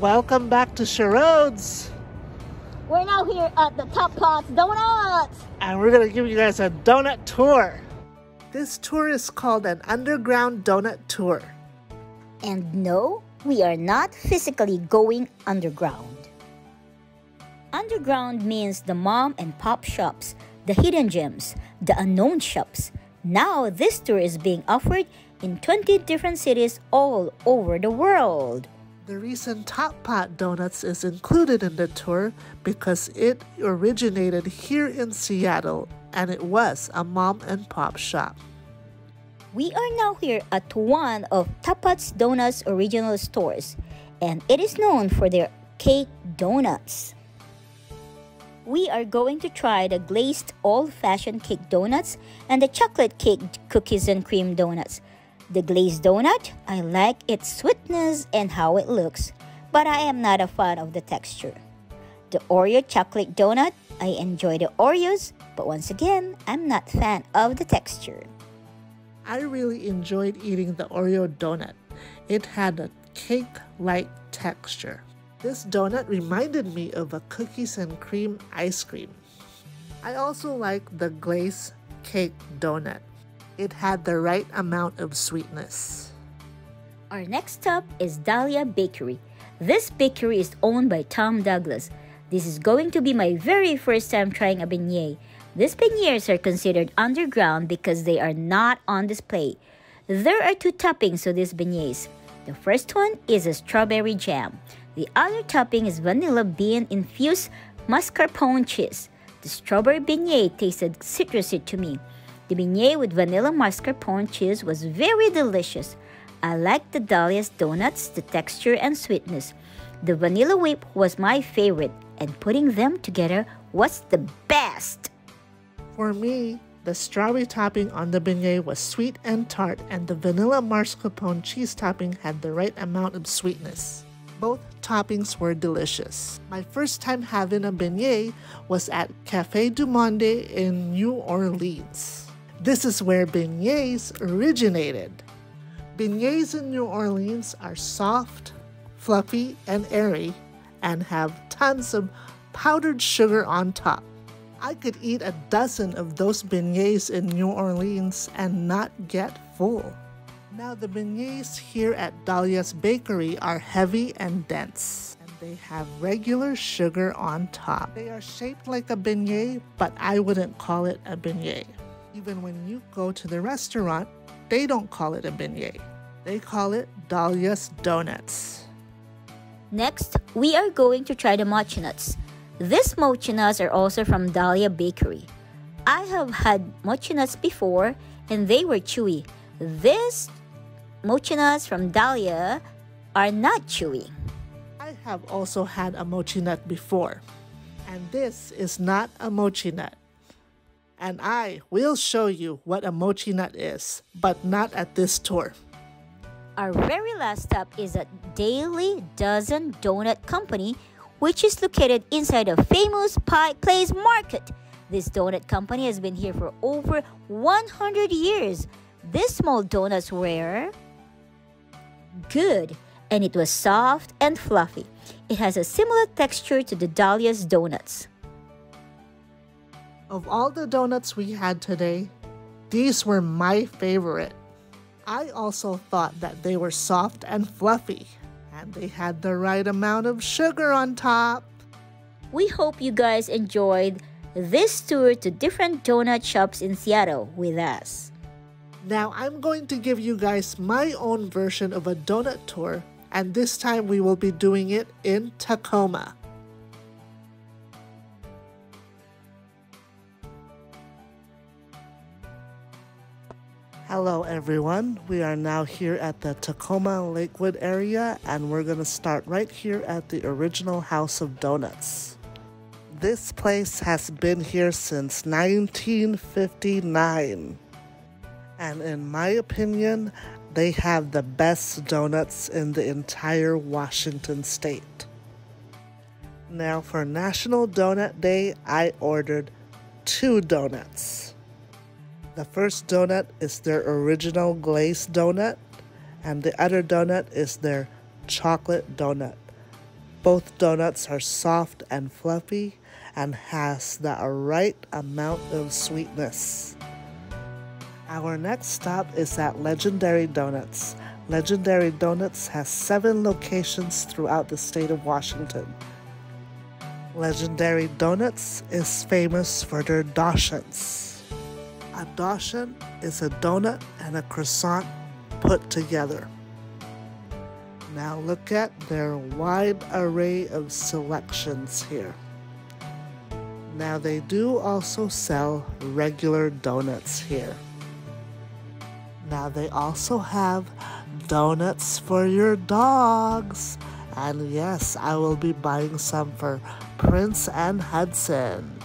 Welcome back to ShaRhodz. We're now here at the Top Pots Donuts. And we're going to give you guys a donut tour. This tour is called an underground donut tour. And no, we are not physically going underground. Underground means the mom and pop shops, the hidden gems, the unknown shops. Now this tour is being offered in 20 different cities all over the world. The recent Top Pot Donuts is included in the tour because it originated here in Seattle and it was a mom and pop shop. We are now here at one of Top Pot's Donuts original stores and it is known for their cake donuts. We are going to try the glazed old-fashioned cake donuts and the chocolate cake cookies and cream donuts. The glazed donut, I like its sweetness and how it looks, but I am not a fan of the texture. The Oreo chocolate donut, I enjoy the Oreos, but once again, I'm not fan of the texture. I really enjoyed eating the Oreo donut. It had a cake-like texture. This donut reminded me of a cookies and cream ice cream. I also like the glazed cake donut. It had the right amount of sweetness. Our next stop is Dahlia Bakery. This bakery is owned by Tom Douglas. This is going to be my very first time trying a beignet. These beignets are considered underground because they are not on display. There are two toppings to these beignets. The first one is a strawberry jam. The other topping is vanilla bean infused mascarpone cheese. The strawberry beignet tasted citrusy to me. The beignet with vanilla mascarpone cheese was very delicious. I liked the Dahlia's donuts, the texture and sweetness. The vanilla whip was my favorite, and putting them together was the best. For me, the strawberry topping on the beignet was sweet and tart, and the vanilla mascarpone cheese topping had the right amount of sweetness. Both toppings were delicious. My first time having a beignet was at Cafe du Monde in New Orleans. This is where beignets originated. Beignets in New Orleans are soft, fluffy, and airy, and have tons of powdered sugar on top. I could eat a dozen of those beignets in New Orleans and not get full. Now, the beignets here at Dahlia's Bakery are heavy and dense, and they have regular sugar on top. They are shaped like a beignet, but I wouldn't call it a beignet. Even when you go to the restaurant, they don't call it a beignet. They call it Dahlia's Donuts. Next, we are going to try the mochi nuts. These mochi nuts are also from Dahlia Bakery. I have had mochi nuts before and they were chewy. These mochi nuts from Dahlia are not chewy. I have also had a mochi nut before, and this is not a mochi nut and I will show you what a mochi nut is, but not at this tour. Our very last stop is at Daily Dozen Donut Company, which is located inside a famous Pike Place Market. This donut company has been here for over 100 years. This small donuts were good and it was soft and fluffy. It has a similar texture to the Dahlia's donuts. Of all the donuts we had today, these were my favorite. I also thought that they were soft and fluffy, and they had the right amount of sugar on top. We hope you guys enjoyed this tour to different donut shops in Seattle with us. Now, I'm going to give you guys my own version of a donut tour, and this time we will be doing it in Tacoma. Hello everyone, we are now here at the Tacoma Lakewood area and we're going to start right here at the original House of Donuts. This place has been here since 1959 and in my opinion, they have the best donuts in the entire Washington state. Now for National Donut Day, I ordered two donuts. The first donut is their original glazed donut, and the other donut is their chocolate donut. Both donuts are soft and fluffy and has the right amount of sweetness. Our next stop is at Legendary Donuts. Legendary Donuts has seven locations throughout the state of Washington. Legendary Donuts is famous for their doshans. A doshan is a donut and a croissant put together. Now look at their wide array of selections here. Now they do also sell regular donuts here. Now they also have donuts for your dogs. And yes, I will be buying some for Prince and Hudson.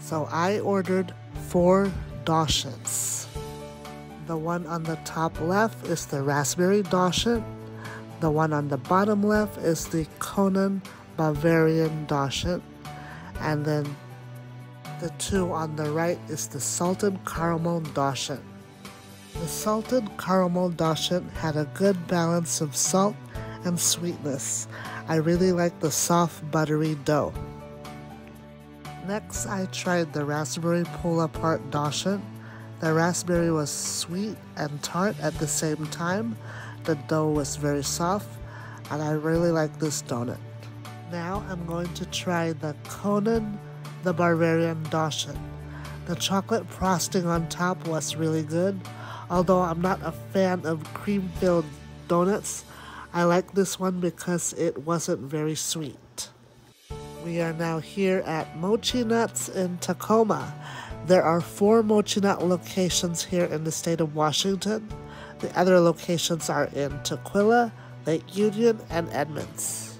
So I ordered four Doshans. The one on the top left is the Raspberry Doshan. The one on the bottom left is the Conan Bavarian Doshan. And then the two on the right is the Salted Caramel Doshan. The salted caramel doshan had a good balance of salt and sweetness. I really like the soft buttery dough. Next, I tried the raspberry pull-apart doshan. The raspberry was sweet and tart at the same time. The dough was very soft, and I really like this donut. Now I'm going to try the Conan the Bavarian Doshan. The chocolate frosting on top was really good. Although I'm not a fan of cream-filled donuts, I like this one because it wasn't very sweet. We are now here at Mochi Nuts in Tacoma. There are four Mochi Nut locations here in the state of Washington. The other locations are in Tukwila, Lake Union, and Edmonds.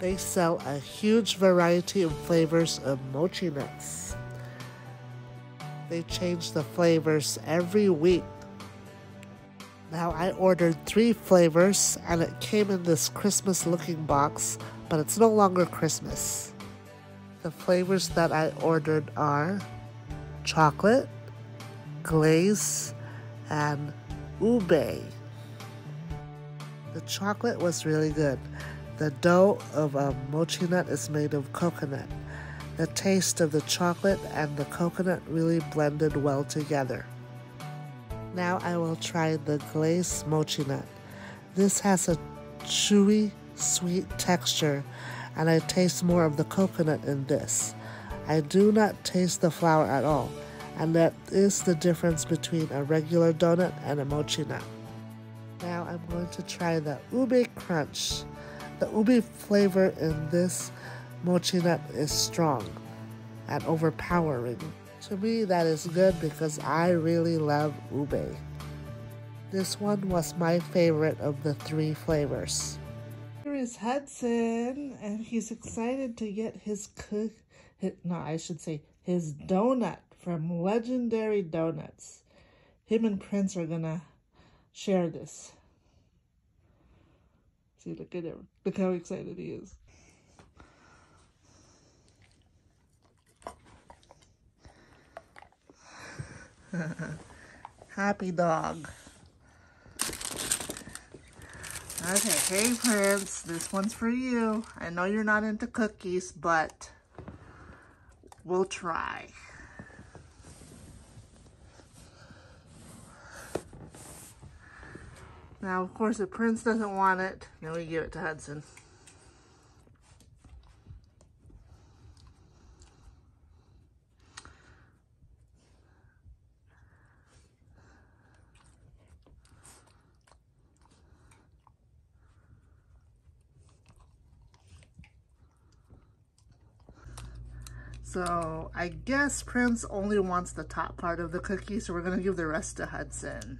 They sell a huge variety of flavors of mochi nuts. They change the flavors every week now I ordered three flavors and it came in this Christmas looking box, but it's no longer Christmas. The flavors that I ordered are chocolate, glaze, and ube. The chocolate was really good. The dough of a mochi nut is made of coconut. The taste of the chocolate and the coconut really blended well together. Now I will try the glazed mochi nut. This has a chewy, sweet texture, and I taste more of the coconut in this. I do not taste the flour at all, and that is the difference between a regular donut and a mochi nut. Now I'm going to try the ube crunch. The ube flavor in this mochi nut is strong and overpowering. To me, that is good because I really love ube. This one was my favorite of the three flavors. Here is Hudson, and he's excited to get his cook. no, I should say his donut from Legendary Donuts. Him and Prince are gonna share this. See, look at him. Look how excited he is. Happy dog. Okay, hey Prince, this one's for you. I know you're not into cookies, but we'll try. Now, of course, if Prince doesn't want it, then we give it to Hudson. So I guess Prince only wants the top part of the cookie, so we're gonna give the rest to Hudson.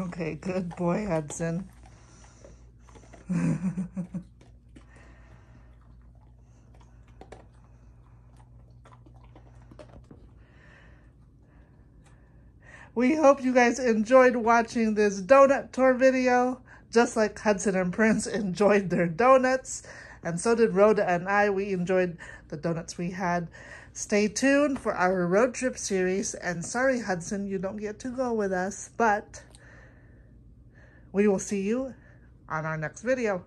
Okay, good boy, Hudson. we hope you guys enjoyed watching this donut tour video just like Hudson and Prince enjoyed their donuts. And so did Rhoda and I. We enjoyed the donuts we had. Stay tuned for our road trip series. And sorry, Hudson, you don't get to go with us, but we will see you on our next video.